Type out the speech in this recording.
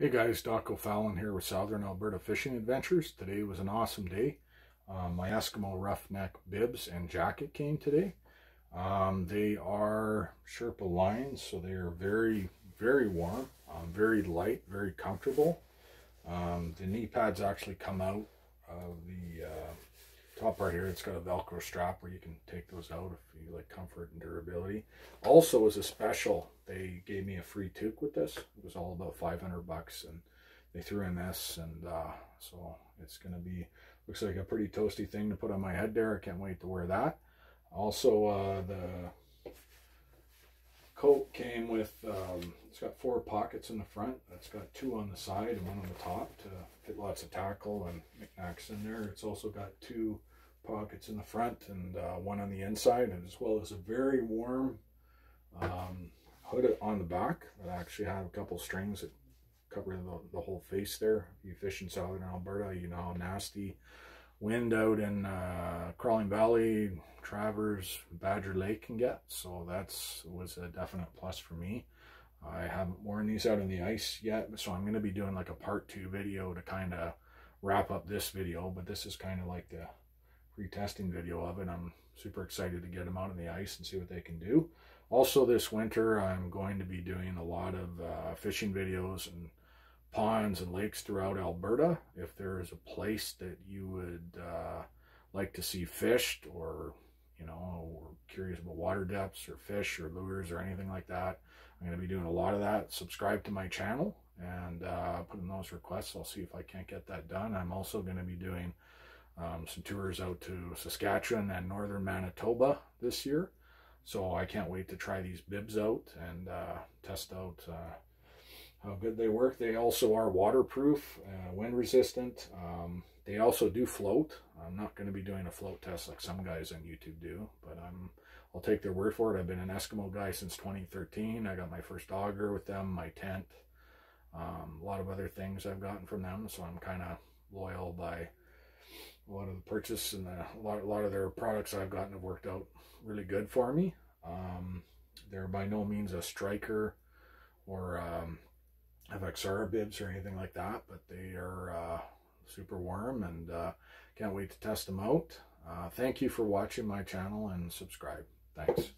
Hey guys, Doc O'Fallon here with Southern Alberta Fishing Adventures. Today was an awesome day. Um, my Eskimo Roughneck bibs and jacket came today. Um, they are Sherpa lines, so they are very, very warm, um, very light, very comfortable. Um, the knee pads actually come out of the uh, top part here. It's got a Velcro strap where you can take those out if you like comfort and durability. Also, as a special, they gave me a free toque with this. It was all about 500 bucks, and they threw in this, and uh, so it's going to be, looks like a pretty toasty thing to put on my head there. I can't wait to wear that. Also, uh, the coat came with, um, it's got four pockets in the front. It's got two on the side and one on the top to fit lots of tackle and knickknacks in there. It's also got two pockets in the front and uh, one on the inside, and as well as a very warm um, hood on the back that actually have a couple strings that cover the, the whole face there. If you fish in southern Alberta, you know how nasty wind out in uh, Crawling Valley, Travers, Badger Lake can get. So that's was a definite plus for me. I haven't worn these out on the ice yet, so I'm going to be doing like a part two video to kind of wrap up this video, but this is kind of like the retesting video of it. I'm super excited to get them out on the ice and see what they can do. Also this winter, I'm going to be doing a lot of uh, fishing videos and ponds and lakes throughout Alberta. If there is a place that you would uh, like to see fished or, you know, or curious about water depths or fish or lures or anything like that, I'm going to be doing a lot of that. Subscribe to my channel and uh, put in those requests. I'll see if I can't get that done. I'm also going to be doing um, some tours out to Saskatchewan and northern Manitoba this year. So I can't wait to try these bibs out and uh, test out uh, how good they work. They also are waterproof, uh, wind resistant. Um, they also do float. I'm not going to be doing a float test like some guys on YouTube do, but I'm, I'll take their word for it. I've been an Eskimo guy since 2013. I got my first auger with them, my tent, um, a lot of other things I've gotten from them. So I'm kind of loyal by a lot of the purchase and a, lot, a lot of their products I've gotten have worked out really good for me. Um, they're by no means a Striker or um, FXR bibs or anything like that, but they are uh, super warm and uh, can't wait to test them out. Uh, thank you for watching my channel and subscribe. Thanks.